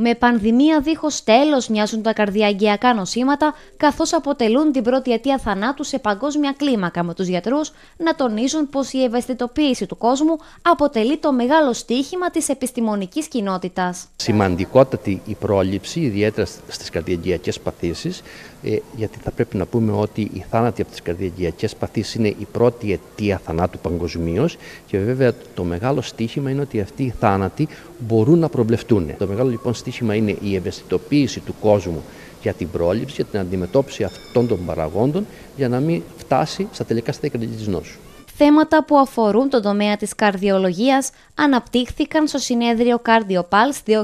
Με πανδημία δίχως τέλος μοιάζουν τα καρδιαγγειακά νοσήματα, καθώς αποτελούν την πρώτη αιτία θανάτου σε παγκόσμια κλίμακα με τους γιατρούς να τονίζουν πως η ευαισθητοποίηση του κόσμου αποτελεί το μεγάλο στίχημα της επιστημονικής κοινότητας. Σημαντικότατη η πρόληψη, ιδιαίτερα στις καρδιαγγειακές παθήσεις, ε, γιατί θα πρέπει να πούμε ότι η θάνατη από τις καρδιαγγειακές παθήσεις είναι η πρώτη αιτία θανάτου παγκοσμίως και βέβαια το μεγάλο στίχημα είναι ότι αυτοί οι θάνατοι μπορούν να προβλεφτούν. Το μεγάλο λοιπόν στίχημα είναι η ευαισθητοποίηση του κόσμου για την πρόληψη, για την αντιμετώπιση αυτών των παραγόντων, για να μην φτάσει στα τελικά στάδια της νόσου. Θέματα που αφορούν τον τομέα της καρδιολογίας αναπτύχθηκαν στο συνέδριο CardioPulse 2023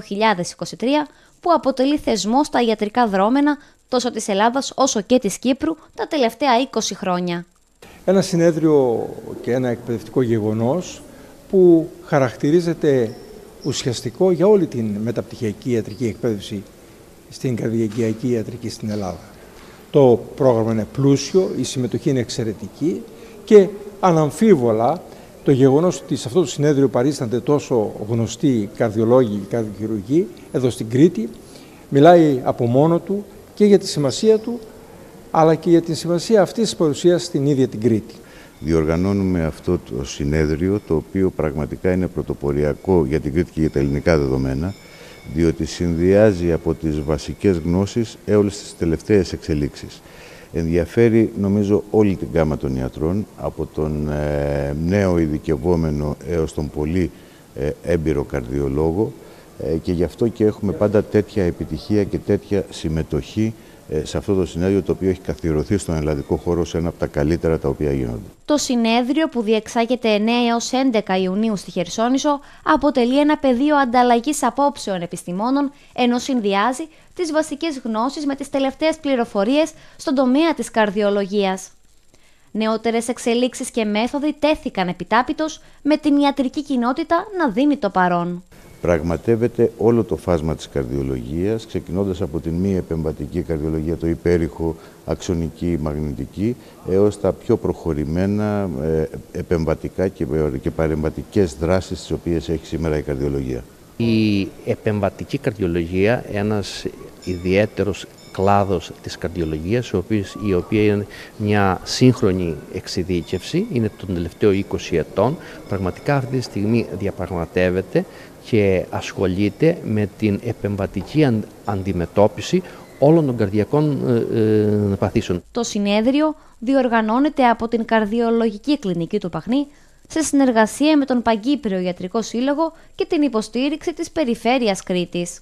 που αποτελεί θεσμό στα ιατρικά δρόμενα τόσο της Ελλάδας όσο και της Κύπρου τα τελευταία 20 χρόνια. Ένα συνέδριο και ένα εκπαιδευτικό γεγονός που χαρακτηρίζεται ουσιαστικό για όλη την μεταπτυχιακή ιατρική εκπαίδευση στην καρδιακή ιατρική στην Ελλάδα. Το πρόγραμμα είναι πλούσιο, η συμμετοχή είναι εξαιρετική και αναμφίβολα το γεγονός ότι σε αυτό το συνέδριο παρίστανται τόσο γνωστοί καρδιολόγοι και καρδιοχειρουργοί εδώ στην Κρήτη μιλάει από μόνο του και για τη σημασία του αλλά και για τη σημασία αυτής της παρουσίας στην ίδια την Κρήτη διοργανώνουμε αυτό το συνέδριο, το οποίο πραγματικά είναι πρωτοποριακό για την Κρήτη και για τα ελληνικά δεδομένα, διότι συνδυάζει από τις βασικές γνώσεις έως τις τελευταίες εξελίξεις. Ενδιαφέρει, νομίζω, όλη την γάμα των ιατρών, από τον ε, νέο ειδικευόμενο έως τον πολύ ε, έμπειρο καρδιολόγο ε, και γι' αυτό και έχουμε πάντα τέτοια επιτυχία και τέτοια συμμετοχή ε, σε αυτό το συνέδριο το οποίο έχει καθιερωθεί στον ελλαδικό χώρο σε ένα από τα καλύτερα τα οποία γίνονται. Το συνέδριο που διεξάγεται 9 έως 11 Ιουνίου στη Χερσόνησο αποτελεί ένα πεδίο ανταλλαγής απόψεων επιστημόνων ενώ συνδυάζει τις βασικές γνώσεις με τις τελευταίες πληροφορίες στον τομέα της καρδιολογίας. Νεότερες εξελίξεις και μέθοδοι τέθηκαν επιτάπητος με την ιατρική κοινότητα να δίνει το παρόν πραγματεύεται όλο το φάσμα της καρδιολογίας, ξεκινώντας από την μη επεμβατική καρδιολογία, το υπέρηχο, αξονική, μαγνητική, έως τα πιο προχωρημένα ε, επεμβατικά και παρεμβατικές δράσεις τις οποίες έχει σήμερα η καρδιολογία. Η επεμβατική καρδιολογία, ένας ιδιαίτερος κλάδος της καρδιολογίας, η οποία είναι μια σύγχρονη εξειδίκευση, είναι τον τελευταίο 20 ετών. Πραγματικά αυτή τη στιγμή διαπραγματεύεται και ασχολείται με την επεμβατική αντιμετώπιση όλων των καρδιακών ε, ε, παθήσεων. Το συνέδριο διοργανώνεται από την Καρδιολογική Κλινική του Παχνή σε συνεργασία με τον Παγκύπριο Ιατρικό Σύλλογο και την υποστήριξη της Περιφέρειας Κρήτης.